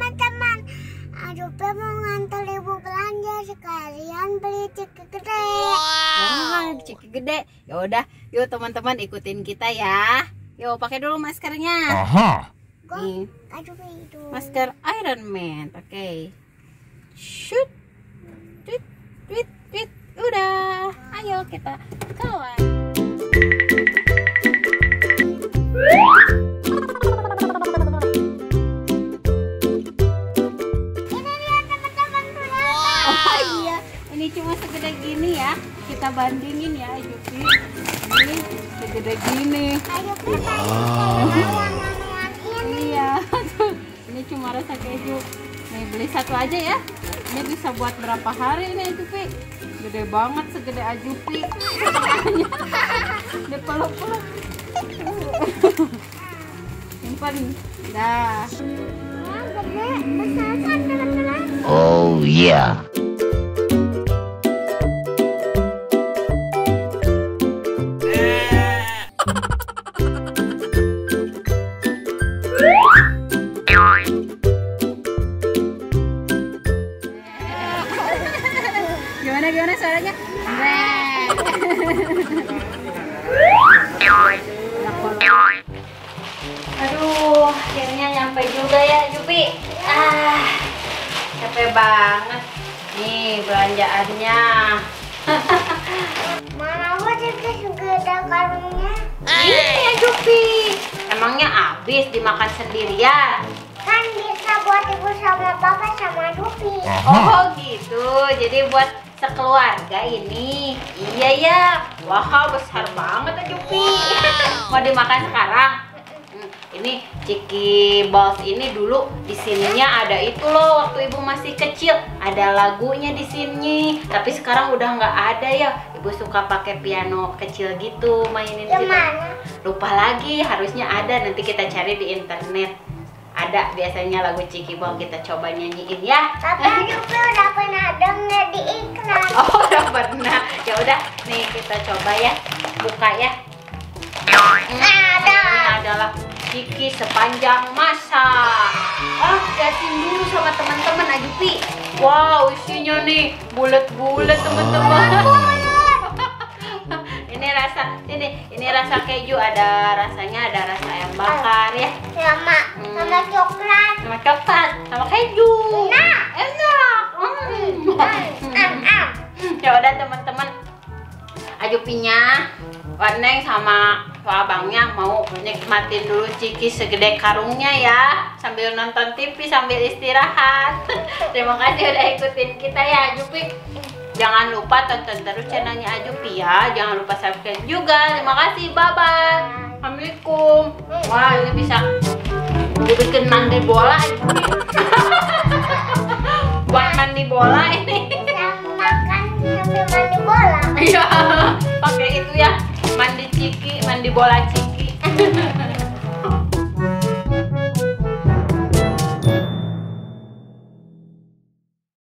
teman-teman. Aduh, mau ngantar ibu belanja sekalian beli ciki gede. Wah, oh, ciki gede. Ya udah, yuk teman-teman ikutin kita ya. Yuk, pakai dulu maskernya. Aha. Nih. Aduh. Masker Iron Man. Oke. Okay. Shoot. Tweet, tweet, tweet. Udah, ayo kita keluar. Ya. Kita bandingin ya, Yuki. Ini segede gini. Ayo kita lawan-lawan ini. Iya, ini cuma rasa keju. Nih beli satu aja ya. Ini bisa buat berapa hari ini Ajupi? Gede banget segede Ajupi. Dia peluk-peluk. Simpan. Dah. Kan. Oh yeah. Gimana gimana suaranya? Aduh, akhirnya nyampe juga ya, Jupi. Ah, capek banget. Nih belanjaannya. Mana juga segede karungnya. Ini ya, Jupi. Emangnya habis dimakan sendirian? Kan bisa buat ibu sama papa sama. Aha. Oh gitu, jadi buat sekeluarga ini. Iya ya, wah besar banget ya Jupi. Mau dimakan sekarang? Hmm, Ini Ciki Balls ini dulu di sininya ada itu loh waktu ibu masih kecil ada lagunya di sini tapi sekarang udah nggak ada ya ibu suka pakai piano kecil gitu mainin Yang gitu mana? lupa lagi harusnya ada nanti kita cari di internet ada biasanya lagu Ciki Ball kita coba nyanyiin ya Tapi Dupi udah pernah denger di iklan. Oh udah pernah. Ya udah, nih kita coba ya. Buka ya. Hmm, Ada. Ini adalah Ciki sepanjang masa. Ah, liatin dulu sama teman-teman Ajupi. Wow, isinya nih bulat-bulat teman-teman. ini rasa ini ini rasa keju ada rasanya ada rasa ayam bakar ya Sama sama coklat. sama coklat sama keju. Enak. enak. Am am. ya udah teman-teman. Ajupinya Waneng sama Abangnya mau nikmatin dulu ciki segede karungnya ya. Sambil nonton TV sambil istirahat. Terima kasih udah ikutin kita ya Ajupi jangan lupa tonton terus channelnya Ajupi ya. Jangan lupa subscribe juga. Terima kasih. Bye bye Assalamualaikum wah ini bisa dibikin mandi bola Ajupi buat mandi bola ini makan mandi bola. Iya, pakai itu ya, mandi ciki, mandi bola ciki.